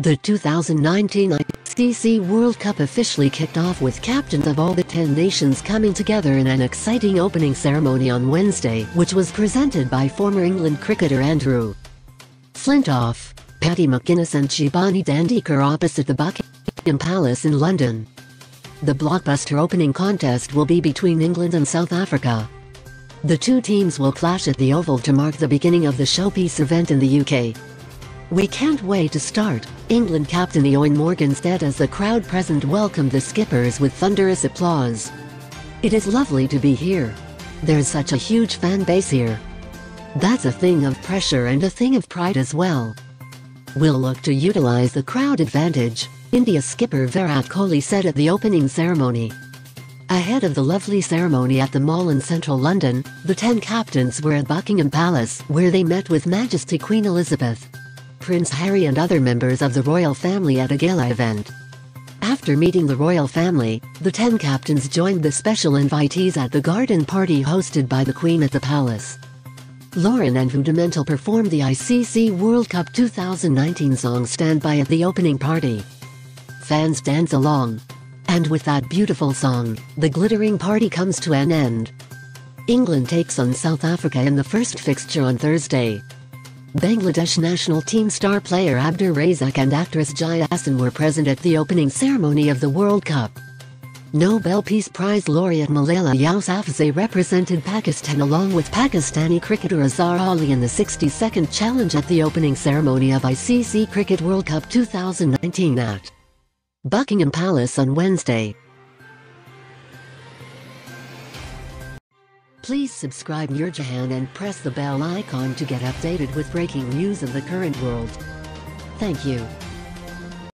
The 2019 ICC World Cup officially kicked off with captains of all the 10 nations coming together in an exciting opening ceremony on Wednesday, which was presented by former England cricketer Andrew Flintoff, Paddy McGuinness and Shibani Dandekar opposite the Buckingham Palace in London. The blockbuster opening contest will be between England and South Africa. The two teams will clash at the Oval to mark the beginning of the showpiece event in the UK. We can't wait to start, England captain Eoin Morgan said as the crowd present welcomed the skippers with thunderous applause. It is lovely to be here. There's such a huge fan base here. That's a thing of pressure and a thing of pride as well. We'll look to utilize the crowd advantage, India skipper Virat Kohli said at the opening ceremony. Ahead of the lovely ceremony at the Mall in central London, the ten captains were at Buckingham Palace, where they met with Majesty Queen Elizabeth. Prince Harry and other members of the royal family at a gala event. After meeting the royal family, the ten captains joined the special invitees at the garden party hosted by the Queen at the palace. Loryn and Rudimental performed the ICC World Cup 2019 song Stand By at the opening party. Fans dance along. And with that beautiful song, the glittering party comes to an end. England takes on South Africa in the first fixture on Thursday. Bangladesh national team star player Abdur Razzak and actress Jaya Ahsan were present at the opening ceremony of the World Cup. Nobel Peace Prize laureate Malala Yousafzai represented Pakistan along with Pakistani cricketer Azhar Ali in the 60-second challenge at the opening ceremony of ICC Cricket World Cup 2019 at Buckingham Palace on Wednesday. Please subscribe Nurjahan and press the bell icon to get updated with breaking news of the current world. Thank you.